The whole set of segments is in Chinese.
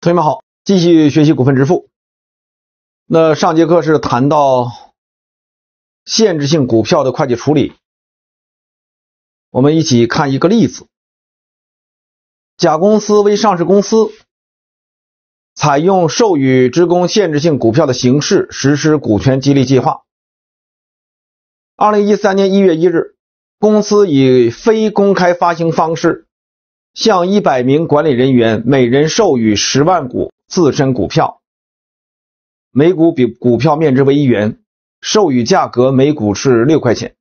同学们好，继续学习股份支付。那上节课是谈到限制性股票的会计处理，我们一起看一个例子：甲公司为上市公司，采用授予职工限制性股票的形式实施股权激励计划。二零一三年一月一日，公司以非公开发行方式。向一百名管理人员每人授予十万股自身股票，每股比股票面值为一元，授予价格每股是六块钱。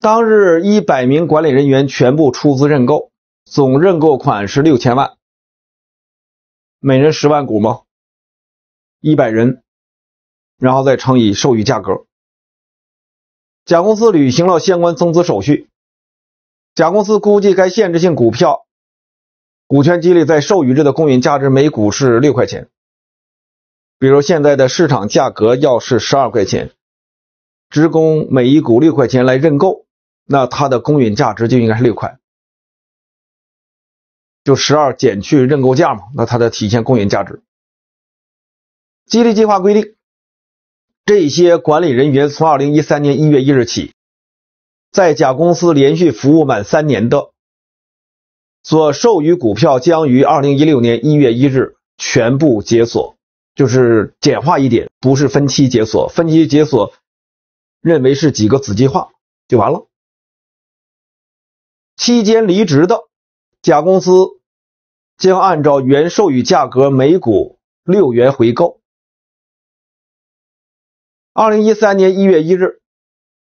当日一百名管理人员全部出资认购，总认购款是六千万，每人十万股吗？一百人，然后再乘以授予价格。甲公司履行了相关增资手续。甲公司估计该限制性股票股权激励在授予日的公允价值每股是六块钱。比如现在的市场价格要是十二块钱，职工每一股六块钱来认购，那它的公允价值就应该是六块，就十二减去认购价嘛，那它的体现公允价值。激励计划规定，这些管理人员从二零一三年一月一日起。在甲公司连续服务满三年的，所授予股票将于二零一六年一月一日全部解锁，就是简化一点，不是分期解锁。分期解锁认为是几个子计划就完了。期间离职的，甲公司将按照原授予价格每股六元回购。二零一三年一月一日。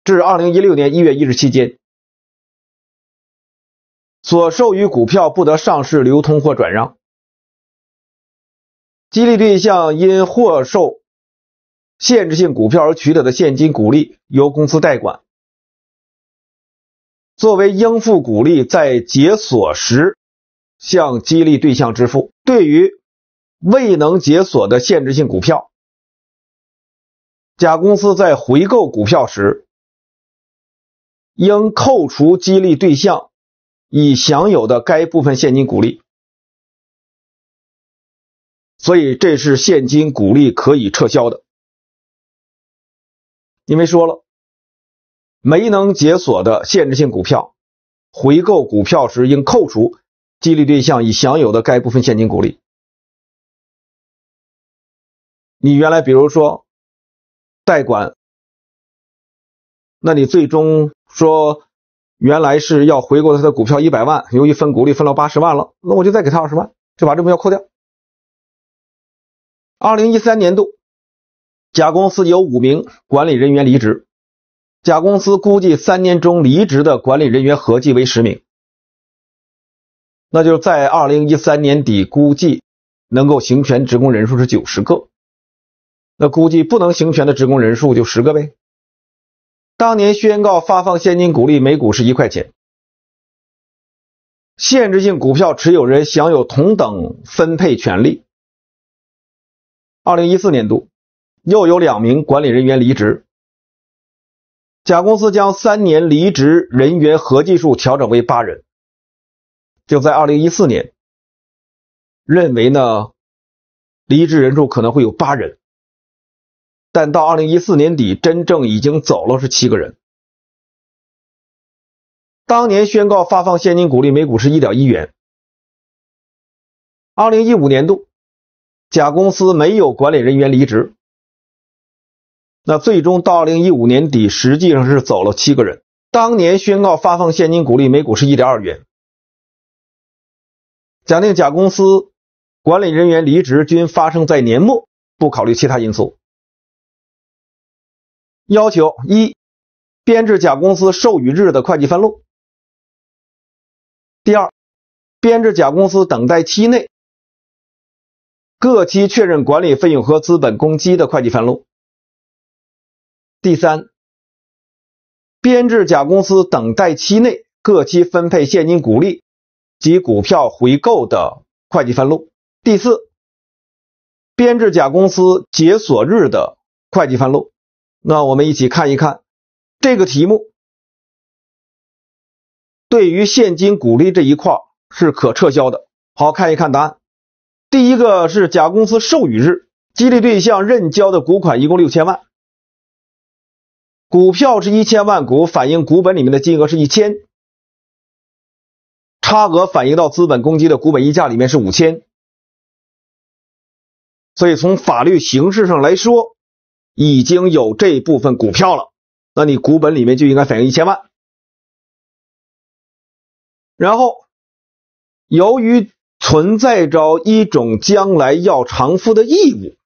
至二零一六年一月一日期间，所授予股票不得上市、流通或转让。激励对象因获授限制性股票而取得的现金股利，由公司代管，作为应付股利，在解锁时向激励对象支付。对于未能解锁的限制性股票，甲公司在回购股票时。应扣除激励对象已享有的该部分现金股利，所以这是现金股利可以撤销的。因为说了，没能解锁的限制性股票，回购股票时应扣除激励对象已享有的该部分现金股利。你原来比如说代管，那你最终。说原来是要回购他的股票一百万，由于分股利分了八十万了，那我就再给他二十万，就把这部分要扣掉。二零一三年度，甲公司有五名管理人员离职，甲公司估计三年中离职的管理人员合计为十名，那就在二零一三年底估计能够行权职工人数是九十个，那估计不能行权的职工人数就十个呗。当年宣告发放现金股利，每股是一块钱。限制性股票持有人享有同等分配权利。二零一四年度，又有两名管理人员离职，甲公司将三年离职人员合计数调整为八人。就在二零一四年，认为呢，离职人数可能会有八人。但到二零一四年底，真正已经走了是七个人。当年宣告发放现金股利，每股是一点一元。二零一五年度，甲公司没有管理人员离职，那最终到二零一五年底，实际上是走了七个人。当年宣告发放现金股利，每股是一点二元。假定甲公司管理人员离职均发生在年末，不考虑其他因素。要求一，编制甲公司授予日的会计分录；第二，编制甲公司等待期内各期确认管理费用和资本公积的会计分录；第三，编制甲公司等待期内各期分配现金股利及股票回购的会计分录；第四，编制甲公司解锁日的会计分录。那我们一起看一看这个题目，对于现金股利这一块是可撤销的。好看一看答案，第一个是甲公司授予日，激励对象认交的股款一共六千万，股票是一千万股，反映股本里面的金额是一千，差额反映到资本公积的股本溢价里面是五千，所以从法律形式上来说，已经有这部分股票了，那你股本里面就应该反映一千万，然后由于。存在着一种将来要偿付的义务，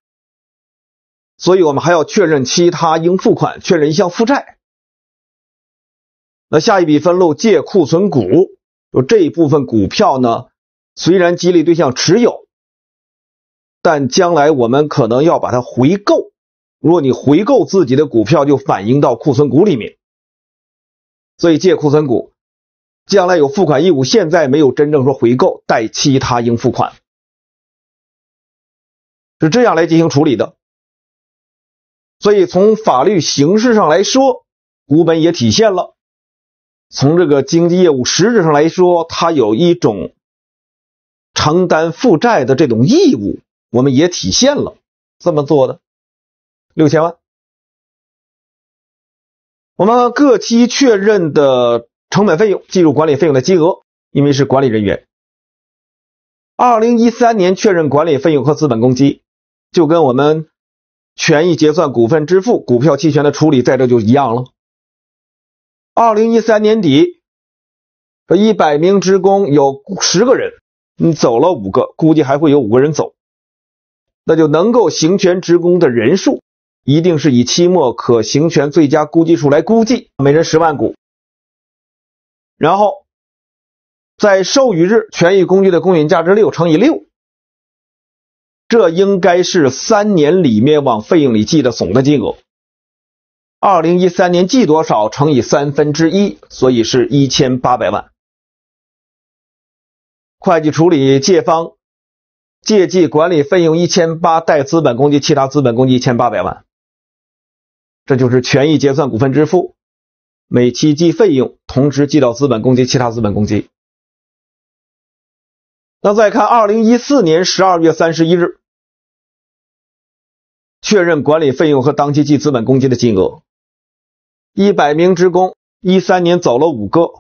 所以我们还要确认其他应付款，确认一项负债。那下一笔分录借库存股，就这一部分股票呢，虽然激励对象持有，但将来我们可能要把它回购。如果你回购自己的股票，就反映到库存股里面，所以借库存股。将来有付款义务，现在没有真正说回购，贷其他应付款，是这样来进行处理的。所以从法律形式上来说，股本也体现了；从这个经济业务实质上来说，它有一种承担负债的这种义务，我们也体现了这么做的六千万。我们各期确认的。成本费用计入管理费用的金额，因为是管理人员。二零一三年确认管理费用和资本公积，就跟我们权益结算股份支付、股票期权的处理在这就一样了。二零一三年底，这一百名职工有十个人，你走了五个，估计还会有五个人走，那就能够行权职工的人数，一定是以期末可行权最佳估计数来估计，每人十万股。然后，在授予日权益工具的公允价值六乘以六，这应该是三年里面往费用里记的总的金额。二零一三年记多少乘以三分之一，所以是一千八百万。会计处理借方借记管理费用一千八，贷资本公积其他资本公积一千八百万，这就是权益结算股份支付。每期计费用，同时记到资本公积、其他资本公积。那再看二零一四年十二月三十一日，确认管理费用和当期计资本公积的金额。一百名职工，一三年走了五个，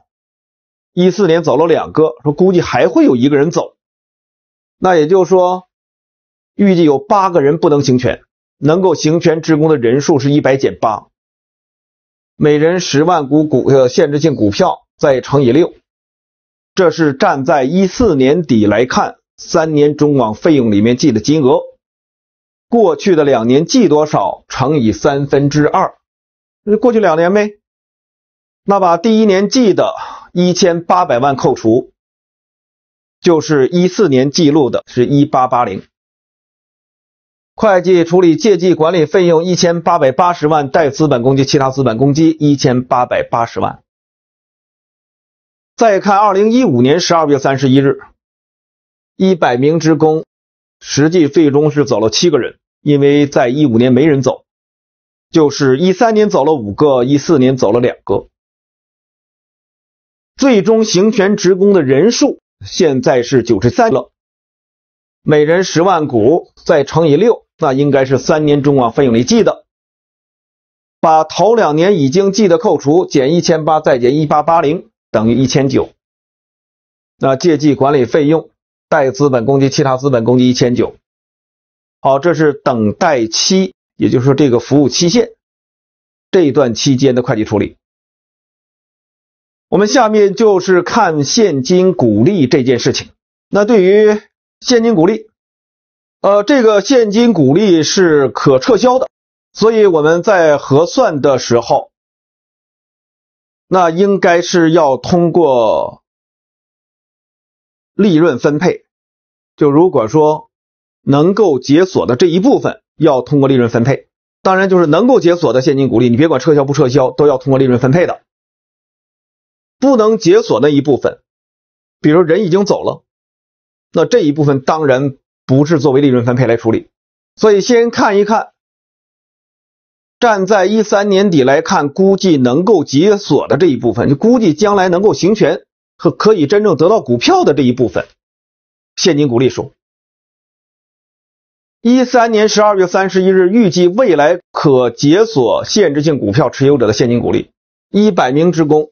一四年走了两个，说估计还会有一个人走，那也就是说，预计有八个人不能行权，能够行权职工的人数是一百减八。每人十万股股呃限制性股票再乘以六，这是站在一四年底来看三年中往费用里面记的金额。过去的两年记多少乘以三分之二，过去两年呗。那把第一年记的一千八百万扣除，就是一四年记录的是一八八零。会计处理借记管理费用一千八百八十万，贷资本公积、其他资本公积一千八百八十万。再看二零一五年十二月三十一日，一百名职工，实际最终是走了七个人，因为在一五年没人走，就是一三年走了五个，一四年走了两个。最终行权职工的人数现在是九十三了，每人十万股，再乘以六。那应该是三年中往费用里记的，把头两年已经记的扣除，减一千八，再减一八八零，等于一千九。那借记管理费用、贷资本公积、其他资本公积一千九。好，这是等待期，也就是说这个服务期限这一段期间的会计处理。我们下面就是看现金股利这件事情。那对于现金股利。呃，这个现金股利是可撤销的，所以我们在核算的时候，那应该是要通过利润分配。就如果说能够解锁的这一部分，要通过利润分配。当然，就是能够解锁的现金股利，你别管撤销不撤销，都要通过利润分配的。不能解锁那一部分，比如人已经走了，那这一部分当然。不是作为利润分配来处理，所以先看一看，站在一三年底来看，估计能够解锁的这一部分，就估计将来能够行权和可以真正得到股票的这一部分现金股利数，一三年十二月三十一日，预计未来可解锁限制性股票持有者的现金股利一百名职工，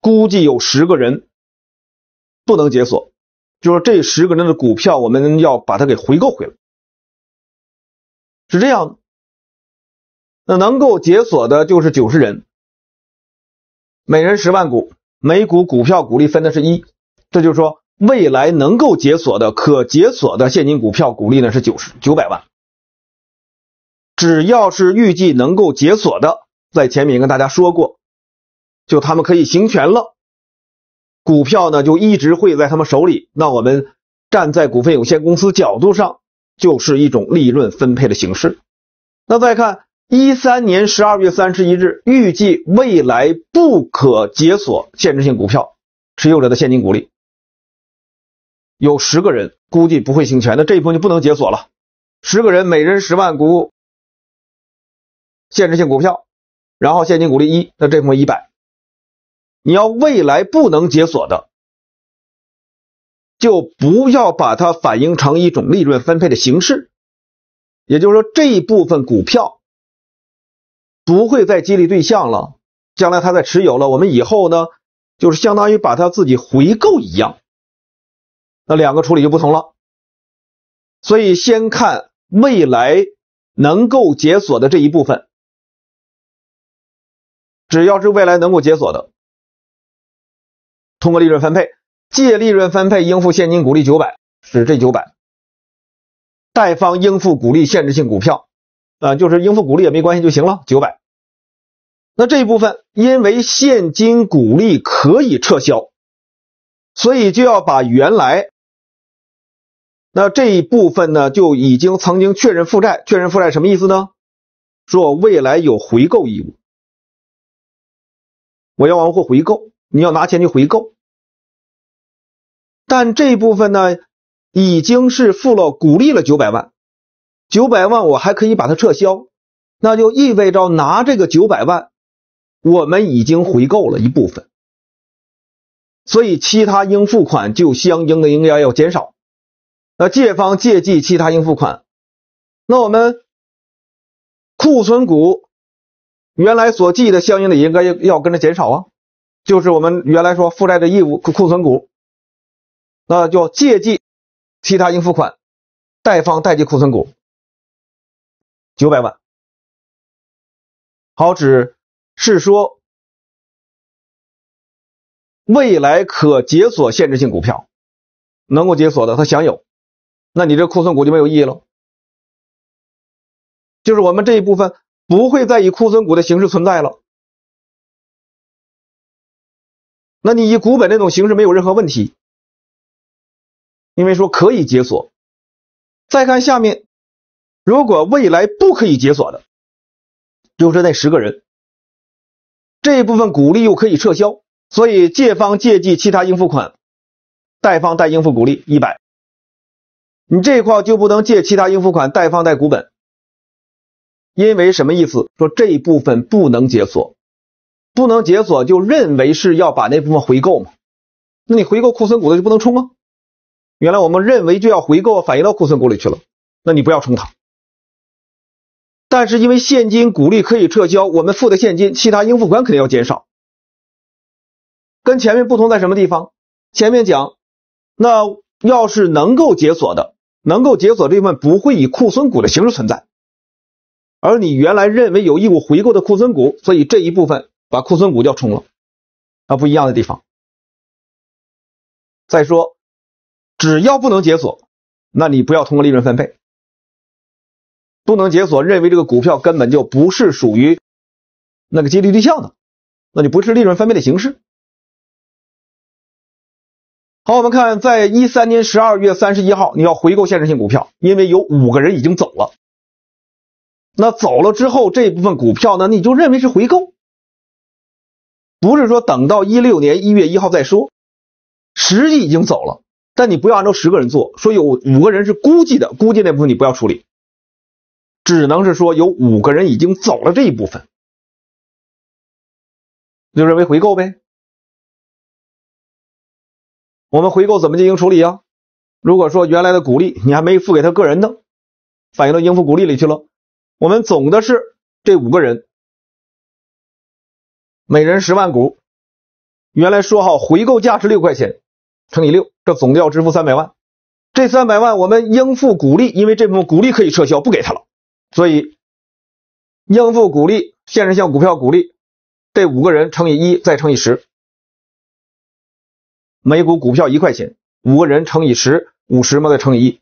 估计有十个人不能解锁，就是这十个人的股票，我们要把它给回购回来，是这样的。那能够解锁的就是九十人，每人十万股，每股股票股利分的是一，这就是说。未来能够解锁的可解锁的现金股票股利呢是九十九百万，只要是预计能够解锁的，在前面跟大家说过，就他们可以行权了，股票呢就一直会在他们手里。那我们站在股份有限公司角度上，就是一种利润分配的形式。那再看一三年十二月三十一日，预计未来不可解锁限制性股票持有者的现金股利。有十个人，估计不会行权那这一部分就不能解锁了。十个人，每人十万股限制性股票，然后现金股利一，那这部分一百。你要未来不能解锁的，就不要把它反映成一种利润分配的形式。也就是说，这一部分股票不会再激励对象了，将来他在持有了，我们以后呢，就是相当于把它自己回购一样。那两个处理就不同了，所以先看未来能够解锁的这一部分，只要是未来能够解锁的，通过利润分配，借利润分配应付现金股利九百，是这九百，贷方应付股利限制性股票，啊，就是应付股利也没关系就行了，九百。那这一部分因为现金股利可以撤销，所以就要把原来。那这一部分呢，就已经曾经确认负债，确认负债什么意思呢？说未来有回购义务，我要往后回购，你要拿钱去回购。但这部分呢，已经是付了股利了九百万，九百万我还可以把它撤销，那就意味着拿这个九百万，我们已经回购了一部分，所以其他应付款就相应的应该要减少。那借方借记其他应付款，那我们库存股原来所记的相应的应该要要跟着减少啊，就是我们原来说负债的义务库存股，那就借记其他应付款，贷方代记库存股九百万，好，指是说未来可解锁限制性股票能够解锁的，他享有。那你这库存股就没有意义了，就是我们这一部分不会再以库存股的形式存在了。那你以股本这种形式没有任何问题，因为说可以解锁。再看下面，如果未来不可以解锁的，就是那十个人，这一部分股利又可以撤销，所以借方借记其他应付款，贷方贷应付股利一百。你这一块就不能借其他应付款，贷方贷股本，因为什么意思？说这一部分不能解锁，不能解锁就认为是要把那部分回购嘛？那你回购库存股的就不能冲啊？原来我们认为就要回购，反映到库存股里去了，那你不要冲它。但是因为现金股利可以撤销，我们付的现金，其他应付款肯定要减少。跟前面不同在什么地方？前面讲，那要是能够解锁的。能够解锁这部分不会以库存股的形式存在，而你原来认为有义务回购的库存股，所以这一部分把库存股就冲了，啊，不一样的地方。再说，只要不能解锁，那你不要通过利润分配，不能解锁，认为这个股票根本就不是属于那个激励对象的，那就不是利润分配的形式。好，我们看，在一三年十二月三十一号，你要回购限制性股票，因为有五个人已经走了。那走了之后，这部分股票呢，你就认为是回购，不是说等到一六年一月一号再说。实际已经走了，但你不要按照十个人做，说有五个人是估计的，估计那部分你不要处理，只能是说有五个人已经走了这一部分，就认为回购呗。我们回购怎么进行处理啊？如果说原来的股利你还没付给他个人呢，反映到应付股利里去了。我们总的是这五个人，每人十万股，原来说好回购价是六块钱，乘以六，这总的要支付三百万。这三百万我们应付股利，因为这部分股利可以撤销，不给他了，所以应付股利，限制性股票股利，这五个人乘以一，再乘以十，每股股票一块钱，五个人乘以十，五十嘛，再乘以一，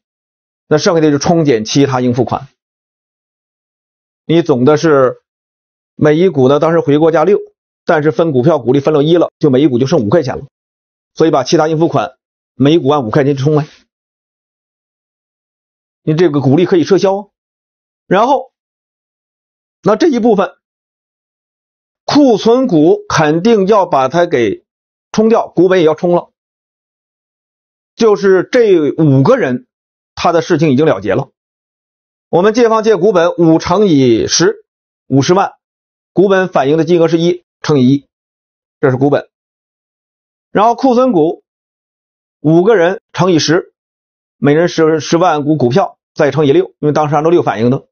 那剩下的就冲减其他应付款。你总的是每一股呢，当时回购价六，但是分股票股利分了一了，就每一股就剩五块钱了，所以把其他应付款每一股按五块钱冲来。你这个股利可以撤销，然后那这一部分库存股肯定要把它给冲掉，股本也要冲了。就是这五个人，他的事情已经了结了。我们借方借股本五乘以十，五十万，股本反映的金额是一乘以一，这是股本。然后库存股五个人乘以十，每人十十万股股票。再乘以六，因为当时按照六反映的，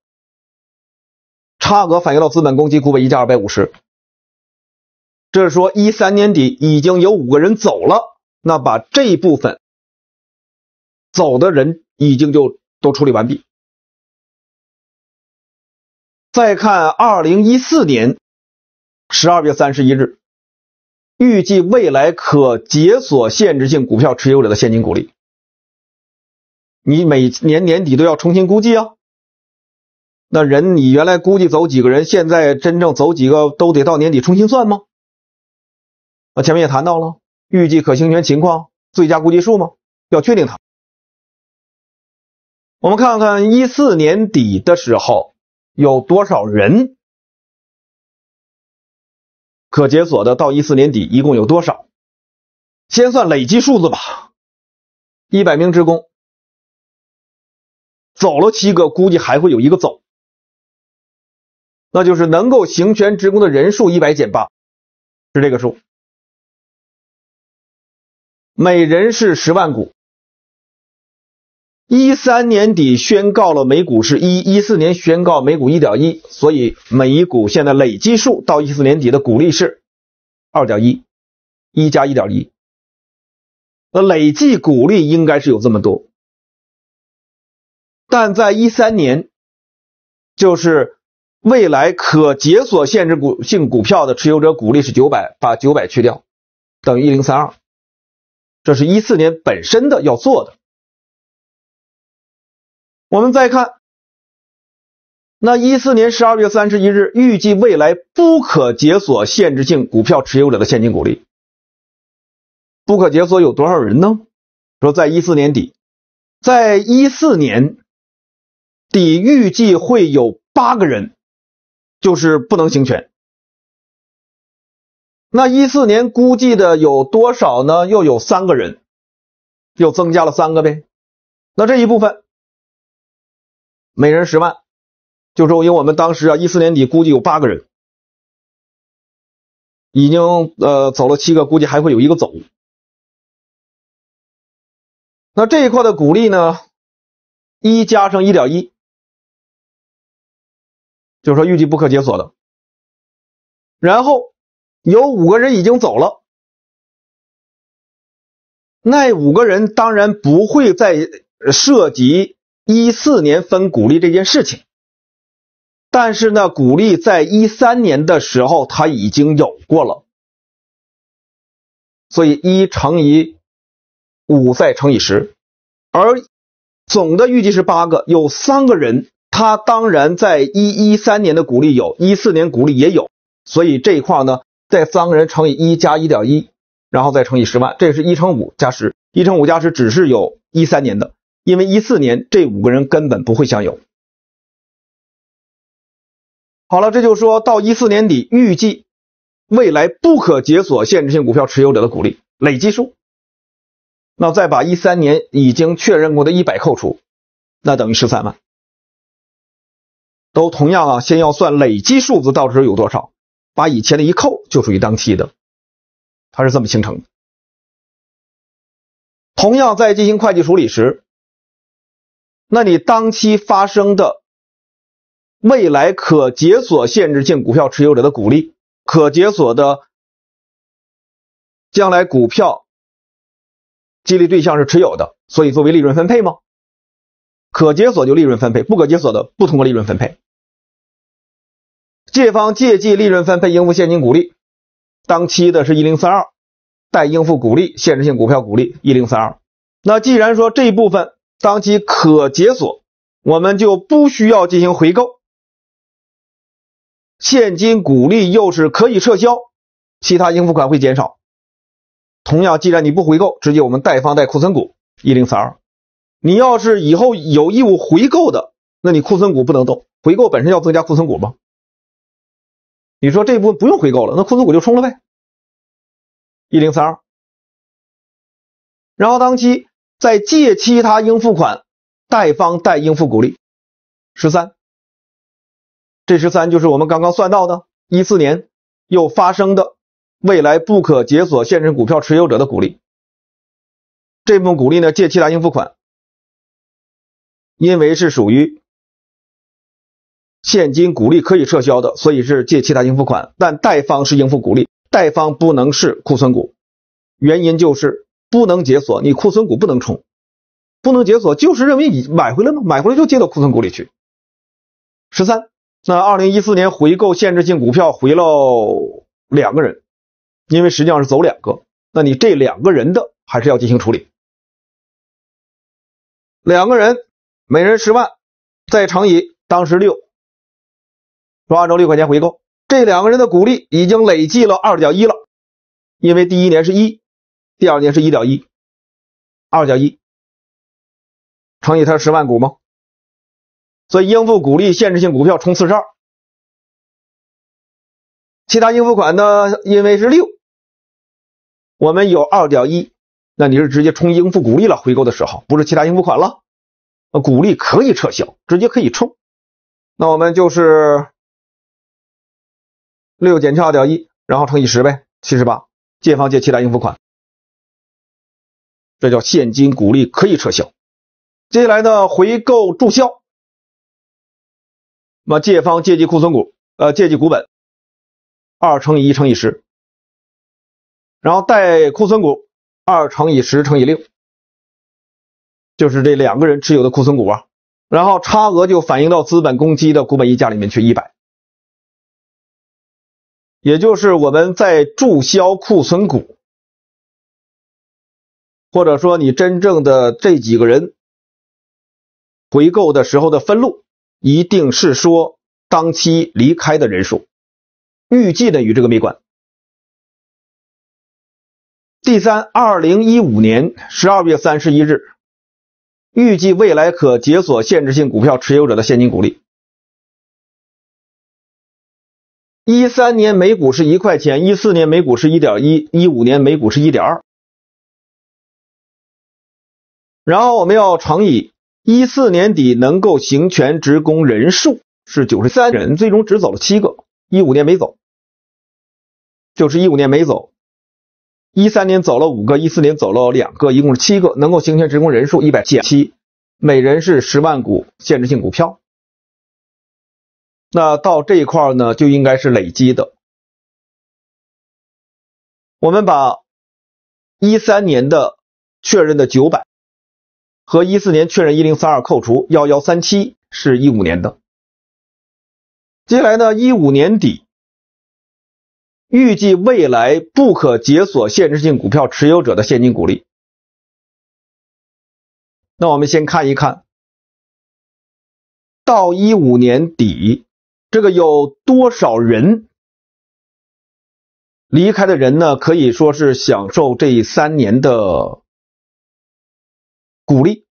差额反映到资本公积股本溢价二百五十。这是说一三年底已经有五个人走了，那把这一部分走的人已经就都处理完毕。再看二零一四年十二月三十一日，预计未来可解锁限制性股票持有者的现金股利。你每年年底都要重新估计啊？那人你原来估计走几个人，现在真正走几个都得到年底重新算吗？那前面也谈到了，预计可行权情况、最佳估计数吗？要确定它。我们看看一四年底的时候有多少人可解锁的，到一四年底一共有多少？先算累计数字吧，一百名职工。走了七个，估计还会有一个走，那就是能够行权职工的人数一百减八，是这个数。每人是十万股。一三年底宣告了每股是一，一四年宣告每股一点一，所以每一股现在累计数到一四年底的股利是二点一，一加一点一，那累计股利应该是有这么多。但在一三年，就是未来可解锁限制股性股票的持有者股利是九百，把九百去掉，等于一零三二，这是一四年本身的要做的。我们再看，那一四年十二月三十一日，预计未来不可解锁限制性股票持有者的现金股利，不可解锁有多少人呢？说在一四年底，在一四年。底预计会有八个人，就是不能行权。那一四年估计的有多少呢？又有三个人，又增加了三个呗。那这一部分，每人十万，就说因为我们当时啊，一四年底估计有八个人，已经呃走了七个，估计还会有一个走。那这一块的股利呢，一加上一点一。就是说，预计不可解锁的。然后有五个人已经走了，那五个人当然不会再涉及一四年分股利这件事情。但是呢，股利在一三年的时候他已经有过了，所以一乘以五再乘以十，而总的预计是八个，有三个人。他当然在一一三年的股利有，一四年股利也有，所以这一块呢，在三个人乘以一加一点一，然后再乘以十万，这是一乘五加十，一乘五加十只是有一三年的，因为一四年这五个人根本不会享有。好了，这就说到一四年底，预计未来不可解锁限制性股票持有者的股利累计数，那再把一三年已经确认过的一百扣除，那等于十三万。都同样啊，先要算累积数字到时候有多少，把以前的一扣就属于当期的，它是这么形成的。同样在进行会计处理时，那你当期发生的未来可解锁限制性股票持有者的股利，可解锁的将来股票激励对象是持有的，所以作为利润分配吗？可解锁就利润分配，不可解锁的不通过利润分配。借方借记利润分配应付现金股利，当期的是一零三二，待应付股利限制性股票股利一零三二。那既然说这一部分当期可解锁，我们就不需要进行回购，现金股利又是可以撤销，其他应付款会减少。同样，既然你不回购，直接我们贷方贷库存股一零四二。你要是以后有义务回购的，那你库存股不能动，回购本身要增加库存股吗？你说这部分不用回购了，那库存股就冲了呗。一零三二，然后当期再借其他应付款，贷方贷应付股利。十三，这十三就是我们刚刚算到的，一四年又发生的未来不可解锁现金股票持有者的股利，这部分股利呢借其他应付款，因为是属于。现金股利可以撤销的，所以是借其他应付款，但贷方是应付股利，贷方不能是库存股，原因就是不能解锁，你库存股不能冲，不能解锁就是认为你买回来吗？买回来就接到库存股里去。十三，那二零一四年回购限制性股票回了两个人，因为实际上是走两个，那你这两个人的还是要进行处理，两个人每人十万，再乘以当时六。说按照六块钱回购，这两个人的股利已经累计了二点一了，因为第一年是一，第二年是一点一，二点一乘以他十万股吗？所以应付股利限制性股票冲四十二，其他应付款呢？因为是六，我们有二点一，那你是直接冲应付股利了？回购的时候不是其他应付款了，呃股利可以撤销，直接可以冲，那我们就是。六减去二点一，然后乘以十呗，七十八。借方借其他应付款，这叫现金股利可以撤销。接下来呢，回购注销，那么借方借记库存股，呃，借记股本，二乘以一乘以十，然后贷库存股，二乘以十乘以六，就是这两个人持有的库存股啊。然后差额就反映到资本公积的股本溢价里面去，一百。也就是我们在注销库存股，或者说你真正的这几个人回购的时候的分录，一定是说当期离开的人数，预计的与这个没关。第三，二零一五年十二月三十一日，预计未来可解锁限制性股票持有者的现金股利。一三年每股是一块钱，一四年每股是一点一，一五年每股是一点二。然后我们要乘以一四年底能够行权职工人数是九十三人，最终只走了七个，一五年没走，就是一五年没走，一三年走了五个，一四年走了两个，一共是七个，能够行权职工人数一百七七，每人是十万股限制性股票。那到这一块呢，就应该是累积的。我们把一三年的确认的九百和一四年确认一零三二扣除，幺幺三七是一五年的。接下来呢，一五年底预计未来不可解锁限制性股票持有者的现金股利。那我们先看一看，到一五年底。这个有多少人离开的人呢？可以说是享受这三年的鼓励。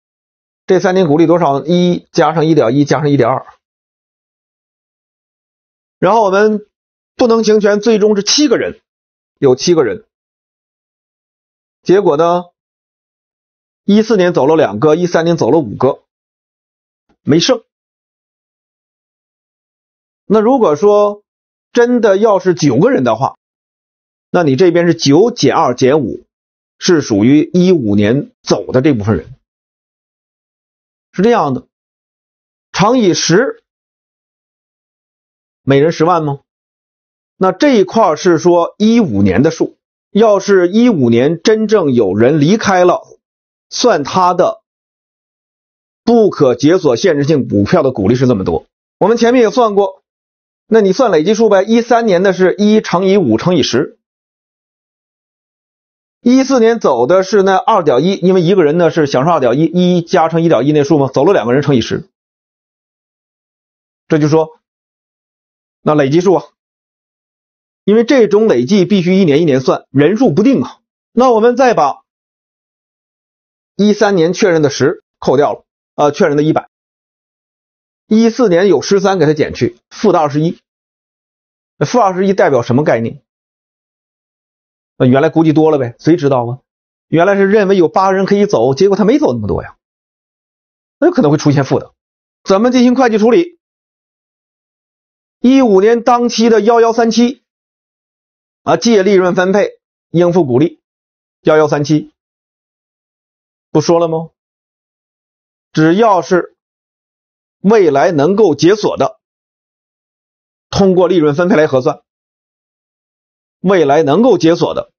这三年鼓励多少？一加上一点一加上一点二。然后我们不能行权，最终是七个人，有七个人。结果呢？一四年走了两个，一三年走了五个，没剩。那如果说真的要是九个人的话，那你这边是九减二减五，是属于一五年走的这部分人，是这样的，乘以十，每人十万吗？那这一块是说一五年的数，要是一五年真正有人离开了，算他的不可解锁限制性股票的股利是这么多。我们前面也算过，那你算累计数呗。一三年的是一乘以五乘以十，一四年走的是那二点一，因为一个人呢是享受二点一，一加成一点一那数嘛，走了两个人乘以十，这就说那累计数啊。因为这种累计必须一年一年算，人数不定啊。那我们再把一三年确认的十扣掉了，啊，确认的一百，一四年有十三给它减去，负的二十一。负二十一代表什么概念？那原来估计多了呗，谁知道啊？原来是认为有八个人可以走，结果他没走那么多呀，那有可能会出现负的。怎么进行会计处理？一五年当期的幺幺三七。啊，借利润分配应付股利，幺幺三七，不说了吗？只要是未来能够解锁的，通过利润分配来核算。未来能够解锁的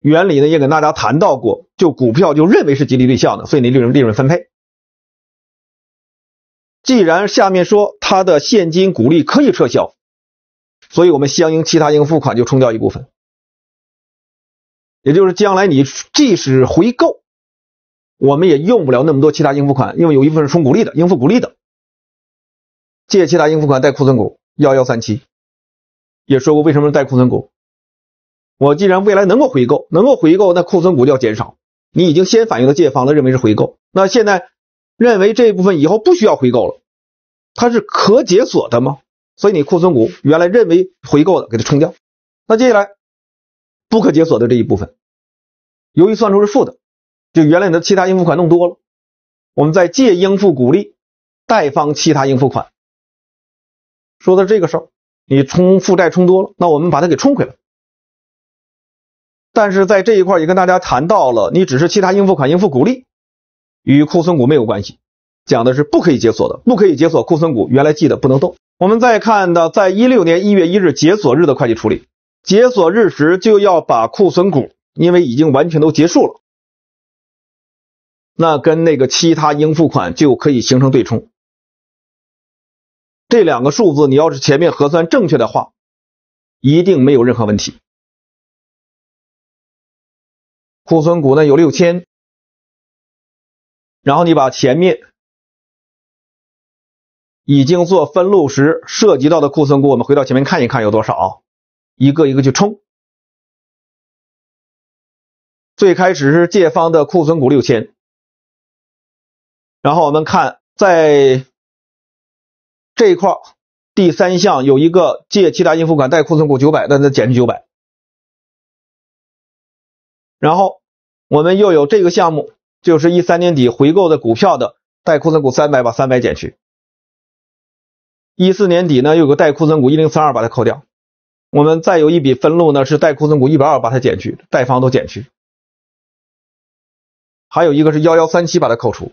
原理呢，也跟大家谈到过，就股票就认为是激励对象的，所以你利润利润分配。既然下面说它的现金股利可以撤销。所以，我们相应其他应付款就冲掉一部分，也就是将来你即使回购，我们也用不了那么多其他应付款，因为有一部分是冲股利的，应付股利的。借其他应付款贷库存股幺幺三七，也说过为什么贷库存股？我既然未来能够回购，能够回购，那库存股就要减少。你已经先反映了借方的认为是回购，那现在认为这一部分以后不需要回购了，它是可解锁的吗？所以你库存股原来认为回购的，给它冲掉。那接下来不可解锁的这一部分，由于算出是负的，就原来你的其他应付款弄多了，我们再借应付股利，贷方其他应付款。说到这个时候，你冲负债冲多了，那我们把它给冲回来。但是在这一块也跟大家谈到了，你只是其他应付款应付股利，与库存股没有关系，讲的是不可以解锁的，不可以解锁库存股原来记的不能动。我们再看到，在一六年一月一日解锁日的会计处理，解锁日时就要把库存股，因为已经完全都结束了，那跟那个其他应付款就可以形成对冲。这两个数字，你要是前面核算正确的话，一定没有任何问题。库存股呢有六千，然后你把前面。已经做分录时涉及到的库存股，我们回到前面看一看有多少，一个一个去冲。最开始是借方的库存股六千，然后我们看在这一块第三项有一个借其他应付款贷库存股九百，那再减去九百。然后我们又有这个项目，就是一三年底回购的股票的贷库存股三百，把三百减去。一四年底呢，又有个贷库存股一零三二，把它扣掉。我们再有一笔分录呢，是贷库存股一百二，把它减去，贷方都减去。还有一个是幺幺三七，把它扣除，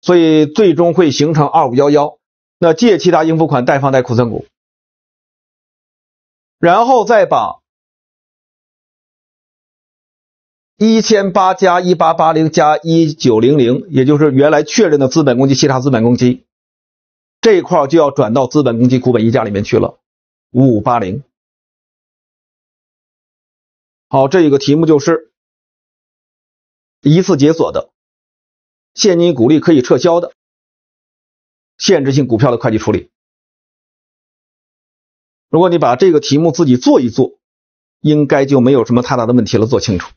所以最终会形成二五幺幺。那借其他应付款，贷方贷库存股，然后再把一千八加一八八零加一九零零，也就是原来确认的资本公积、其他资本公积。这一块就要转到资本公积股本溢价里面去了，五五八零。好，这一个题目就是一次解锁的现金股利可以撤销的限制性股票的会计处理。如果你把这个题目自己做一做，应该就没有什么太大的问题了。做清楚，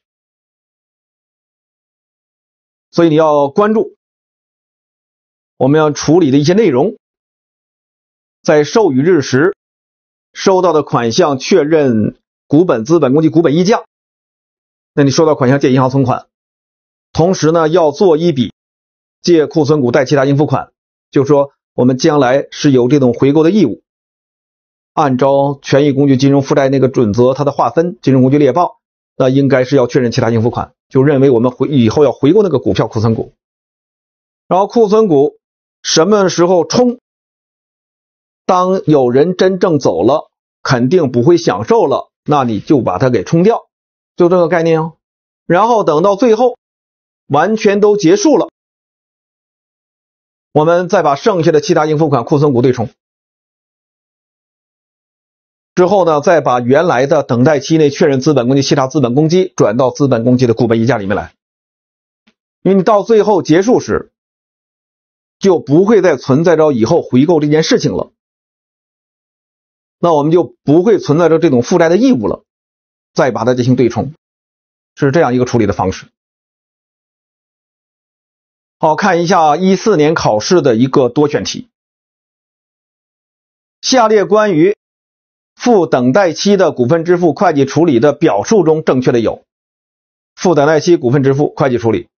所以你要关注我们要处理的一些内容。在授予日时收到的款项确认股本资本公积股本溢价，那你收到款项借银行存款，同时呢要做一笔借库存股贷其他应付款，就说我们将来是有这种回购的义务，按照权益工具金融负债那个准则它的划分，金融工具猎报，那应该是要确认其他应付款，就认为我们回以后要回购那个股票库存股。然后库存股什么时候冲？当有人真正走了，肯定不会享受了，那你就把它给冲掉，就这个概念哦。然后等到最后完全都结束了，我们再把剩下的其他应付款库存股对冲。之后呢，再把原来的等待期内确认资本公积其他资本公积转到资本公积的股本溢价里面来，因为你到最后结束时，就不会再存在着以后回购这件事情了，那我们就不会存在着这种负债的义务了，再把它进行对冲，是这样一个处理的方式。好看一下一四年考试的一个多选题，下列关于。负等待期的股份支付会计处理的表述中正确的有：负等待期股份支付会计处理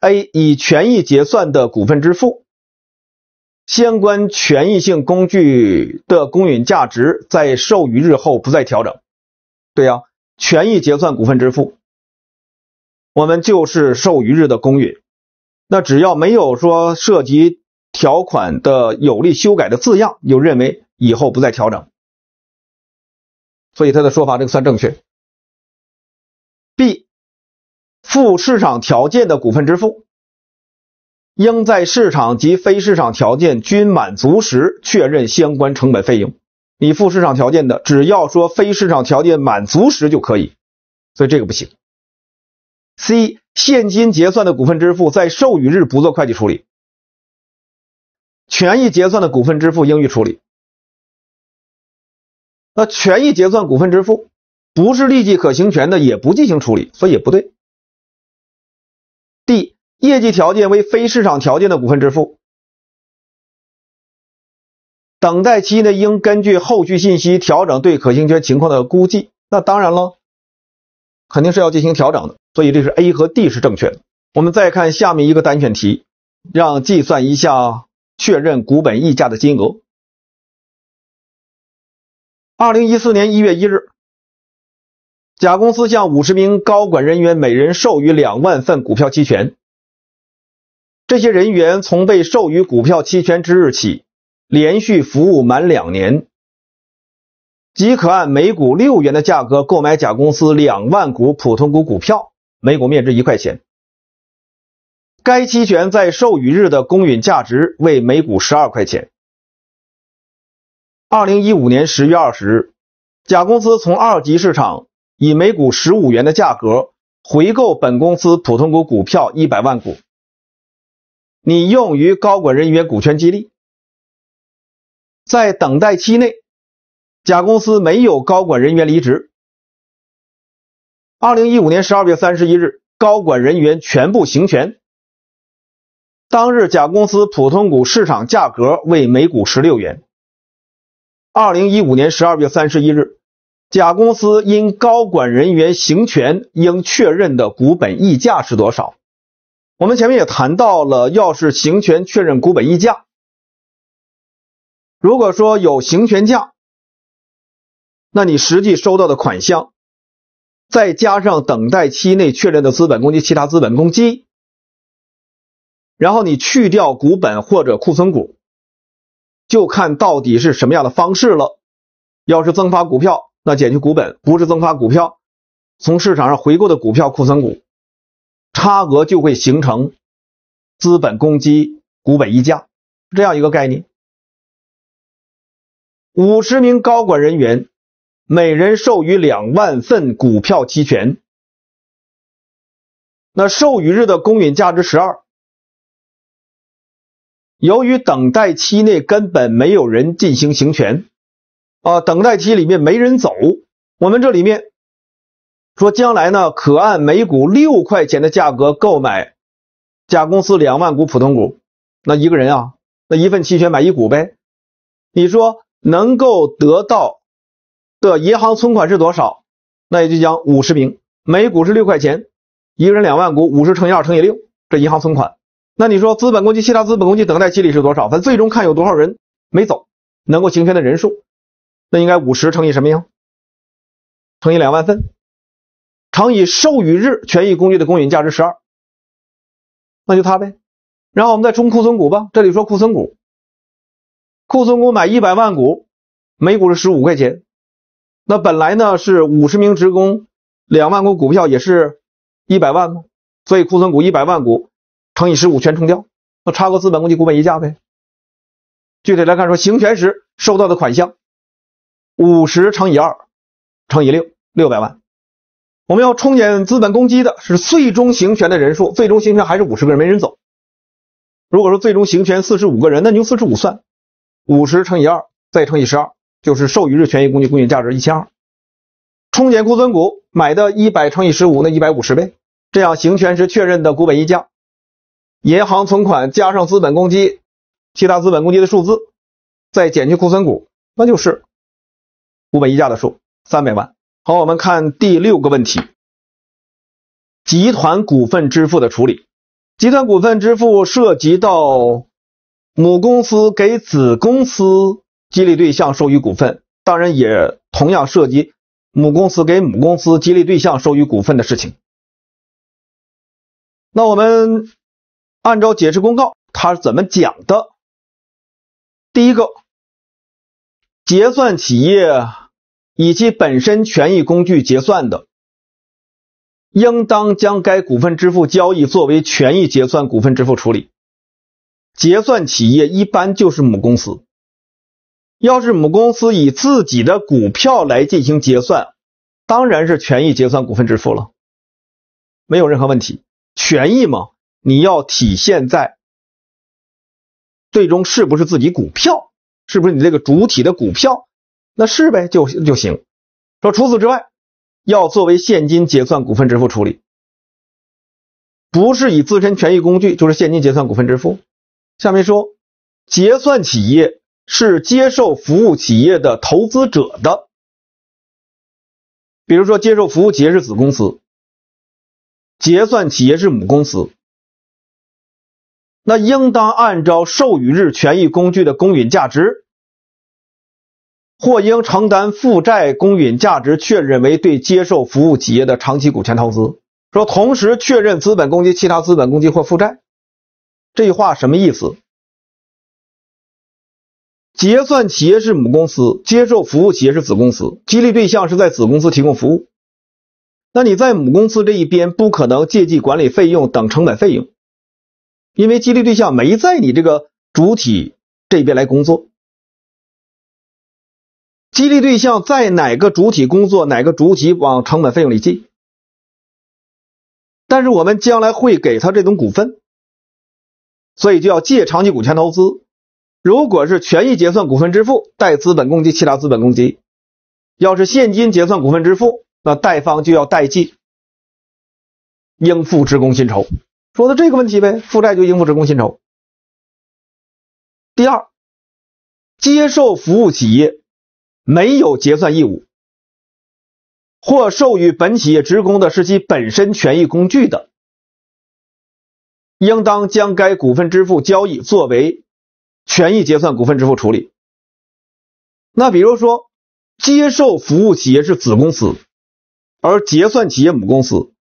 ，A 以权益结算的股份支付，相关权益性工具的公允价值在授予日后不再调整。对呀，权益结算股份支付，我们就是授予日的公允，那只要没有说涉及条款的有利修改的字样，就认为以后不再调整。所以他的说法这个算正确。B，附市场条件的股份支付，应在市场及非市场条件均满足时确认相关成本费用。你附市场条件的，只要说非市场条件满足时就可以，所以这个不行。C，现金结算的股份支付在授予日不做会计处理，权益结算的股份支付应予处理。那权益结算股份支付不是立即可行权的，也不进行处理，所以也不对。D 业绩条件为非市场条件的股份支付，等待期呢应根据后续信息调整对可行权情况的估计。那当然了，肯定是要进行调整的，所以这是 A 和 D 是正确的。我们再看下面一个单选题，让计算一下确认股本溢价的金额。二零一四年一月一日，甲公司向五十名高管人员每人授予两万份股票期权。这些人员从被授予股票期权之日起，连续服务满两年，即可按每股六元的价格购买甲公司两万股普通股股票，每股面值一块钱。该期权在授予日的公允价值为每股十二块钱。二零一五年十月二十日，甲公司从二级市场以每股十五元的价格回购本公司普通股股票一百万股，拟用于高管人员股权激励。在等待期内，甲公司没有高管人员离职。二零一五年十二月三十一日，高管人员全部行权。当日甲公司普通股市场价格为每股十六元。二零一五年十二月三十一日，甲公司因高管人员行权应确认的股本溢价是多少？我们前面也谈到了，要是行权确认股本溢价，如果说有行权价，那你实际收到的款项，再加上等待期内确认的资本公积、其他资本公积，然后你去掉股本或者库存股。就看到底是什么样的方式了。要是增发股票，那减去股本；不是增发股票，从市场上回购的股票库存股，差额就会形成资本公积股本溢价这样一个概念。五十名高管人员，每人授予两万份股票期权，那授予日的公允价值十二。由于等待期内根本没有人进行行权，啊，等待期里面没人走，我们这里面说将来呢可按每股六块钱的价格购买甲公司两万股普通股，那一个人啊，那一份期权买一股呗。你说能够得到的银行存款是多少？那也就讲五十名，每股是六块钱，一个人两万股，五十乘以二乘以六，这银行存款。那你说资本公积、其他资本公积等待期里是多少？咱最终看有多少人没走，能够行权的人数，那应该五十乘以什么呀？乘以两万份，乘以授予日权益工具的公允价值十二，那就它呗。然后我们再冲库存股吧。这里说库存股，库存股买一百万股，每股是十五块钱。那本来呢是五十名职工，两万股股票也是一百万吗？所以库存股一百万股乘以十五全冲掉，那差个资本公积股本溢价呗。具体来看，说行权时收到的款项五十乘以二乘以六，六百万。我们要冲减资本公积的是最终行权的人数，最终行权还是五十个人没人走。如果说最终行权四十五个人，那你就四十五算，五十乘以二再乘以十二，就是授予日权益公积公允价值一千二。冲减库存股买的一百乘以十五，那一百五十倍。这样行权时确认的股本溢价，银行存款加上资本公积。其他资本公积的数字，再减去库存股，那就是股本溢价的数，三百万。好，我们看第六个问题：集团股份支付的处理。集团股份支付涉及到母公司给子公司激励对象授予股份，当然也同样涉及母公司给母公司激励对象授予股份的事情。那我们按照解释公告，它是怎么讲的？第一个，结算企业以其本身权益工具结算的，应当将该股份支付交易作为权益结算股份支付处理。结算企业一般就是母公司，要是母公司以自己的股票来进行结算，当然是权益结算股份支付了，没有任何问题。权益嘛，你要体现在。最终是不是自己股票？是不是你这个主体的股票？那是呗，就就行。说除此之外，要作为现金结算股份支付处理，不是以自身权益工具，就是现金结算股份支付。下面说，结算企业是接受服务企业的投资者的，比如说接受服务企业是子公司，结算企业是母公司。那应当按照授予日权益工具的公允价值，或应承担负债公允价值确认为对接受服务企业的长期股权投资。说同时确认资本公积、其他资本公积或负债，这句话什么意思？结算企业是母公司，接受服务企业是子公司，激励对象是在子公司提供服务。那你在母公司这一边不可能借记管理费用等成本费用。因为激励对象没在你这个主体这边来工作，激励对象在哪个主体工作，哪个主体往成本费用里记。但是我们将来会给他这种股份，所以就要借长期股权投资。如果是权益结算股份支付，贷资本公积、其他资本公积；要是现金结算股份支付，那贷方就要代记应付职工薪酬。说的这个问题呗，负债就应付职工薪酬。第二，接受服务企业没有结算义务，或授予本企业职工的是其本身权益工具的，应当将该股份支付交易作为权益结算股份支付处理。那比如说，接受服务企业是子公司，而结算企业母公司。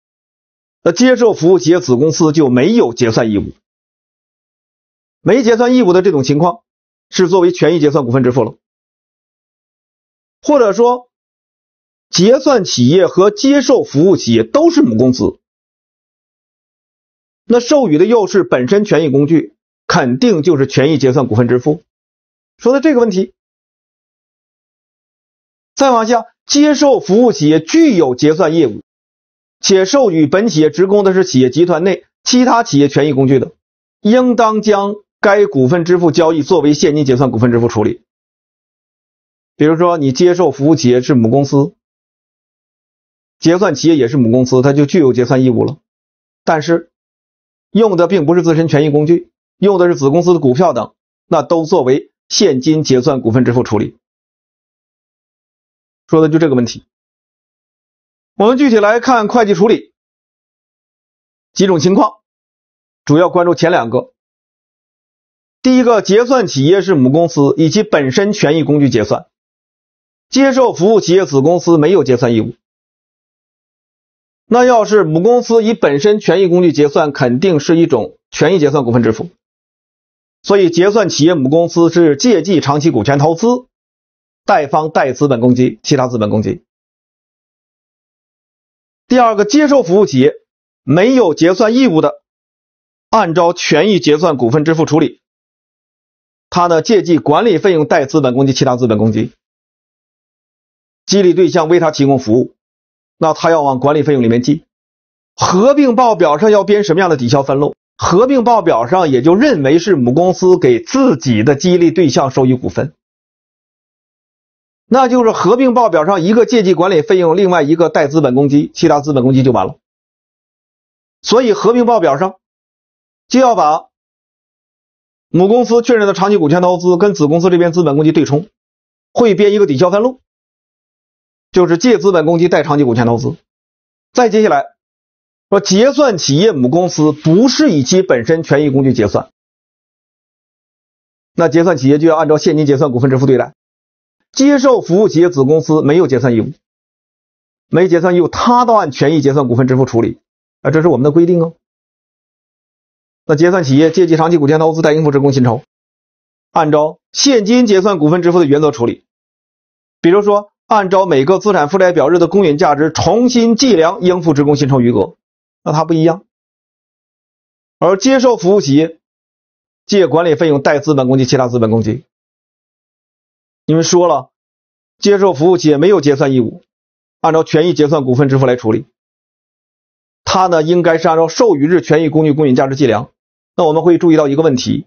那接受服务企业子公司就没有结算义务，没结算义务的这种情况是作为权益结算股份支付了，或者说结算企业和接受服务企业都是母公司，那授予的又是本身权益工具，肯定就是权益结算股份支付。说的这个问题，再往下，接受服务企业具有结算业务。且授予本企业职工的是企业集团内其他企业权益工具的，应当将该股份支付交易作为现金结算股份支付处理。比如说，你接受服务企业是母公司，结算企业也是母公司，它就具有结算义务了。但是用的并不是自身权益工具，用的是子公司的股票等，那都作为现金结算股份支付处理。说的就这个问题。我们具体来看会计处理几种情况，主要关注前两个。第一个，结算企业是母公司，以其本身权益工具结算；接受服务企业子公司没有结算义务。那要是母公司以本身权益工具结算，肯定是一种权益结算股份支付。所以结算企业母公司是借记长期股权投资，贷方贷资本公积、其他资本公积。第二个，接受服务企业没有结算义务的，按照权益结算股份支付处理，他呢借记管理费用贷资本公积、其他资本公积。激励对象为他提供服务，那他要往管理费用里面记。合并报表上要编什么样的抵消分录？合并报表上也就认为是母公司给自己的激励对象授予股份，那就是合并报表上一个借记管理费用，另外一个贷资本公积，其他资本公积就完了。所以合并报表上就要把母公司确认的长期股权投资跟子公司这边资本公积对冲，汇编一个抵消分录，就是借资本公积贷长期股权投资。再接下来。说结算企业母公司不是以其本身权益工具结算，那结算企业就要按照现金结算股份支付对待。接受服务企业子公司没有结算义务，没结算义务，他都按权益结算股份支付处理啊，这是我们的规定哦。那结算企业借记长期股权投资贷应付职工薪酬，按照现金结算股份支付的原则处理。比如说，按照每个资产负债表日的公允价值重新计量应付职工薪酬余额。那它不一样，而接受服务企业借管理费用贷资本公积、其他资本公积，你们说了，接受服务企业没有结算义务，按照权益结算股份支付来处理，它呢应该是按照授予日权益工具公允价值计量。那我们会注意到一个问题，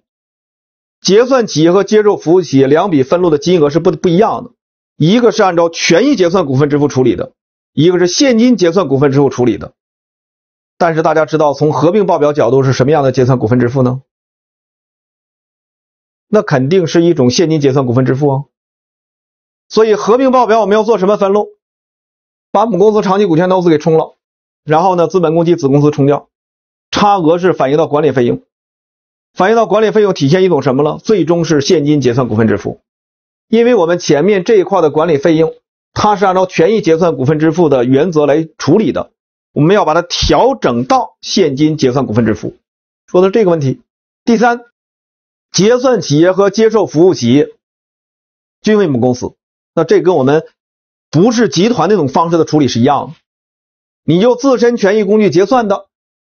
结算企业和接受服务企业两笔分录的金额是不不一样的，一个是按照权益结算股份支付处理的，一个是现金结算股份支付处理的。但是大家知道，从合并报表角度是什么样的结算股份支付呢？那肯定是一种现金结算股份支付啊。所以合并报表我们要做什么分录？把母公司长期股权投资给冲了，然后呢，资本公积子公司冲掉，差额是反映到管理费用，反映到管理费用体现一种什么了？最终是现金结算股份支付，因为我们前面这一块的管理费用，它是按照权益结算股份支付的原则来处理的。我们要把它调整到现金结算股份支付，说的这个问题。第三，结算企业和接受服务企业均为母公司，那这跟我们不是集团那种方式的处理是一样的。你就自身权益工具结算的，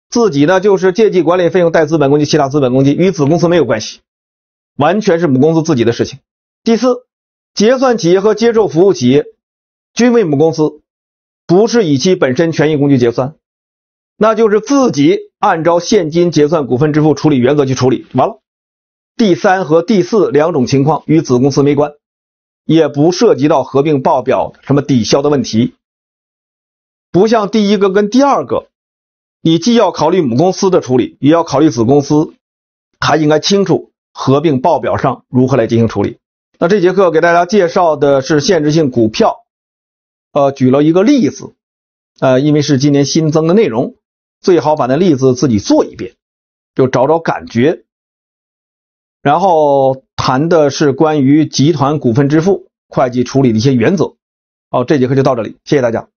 自己呢就是借记管理费用贷资本公积、其他资本公积，与子公司没有关系，完全是母公司自己的事情。第四，结算企业和接受服务企业均为母公司。不是以其本身权益工具结算，那就是自己按照现金结算股份支付处理原则去处理完了。第三和第四两种情况与子公司没关，也不涉及到合并报表什么抵消的问题。不像第一个跟第二个，你既要考虑母公司的处理，也要考虑子公司，还应该清楚合并报表上如何来进行处理。那这节课给大家介绍的是限制性股票。呃，举了一个例子，呃，因为是今年新增的内容，最好把那例子自己做一遍，就找找感觉。然后谈的是关于集团股份支付会计处理的一些原则。好，这节课就到这里，谢谢大家。